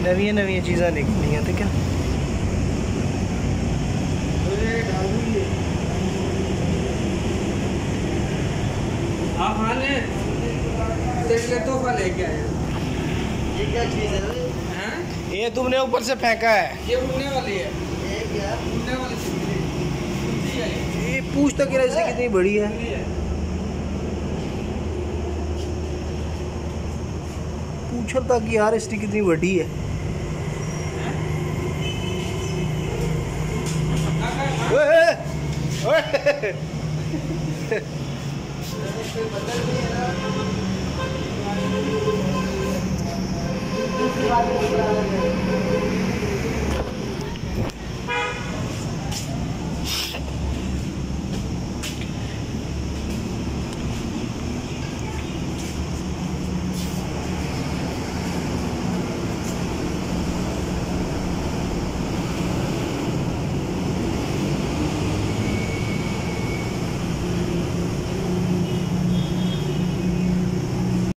नवी नवी चीज़ा निकलियाँ ठीक है? आप हाँ तेरे लिए तोहफा लेके आए ये क्या चीज़ है? ये तुमने ऊपर से फेंका है। ये उड़ने वाली है। ये क्या? उड़ने वाली है। ये। पूछ तो किरा इससे कितनी बड़ी है। पूछल था यार इसकी कितनी बड़ी है। ओए, ओए।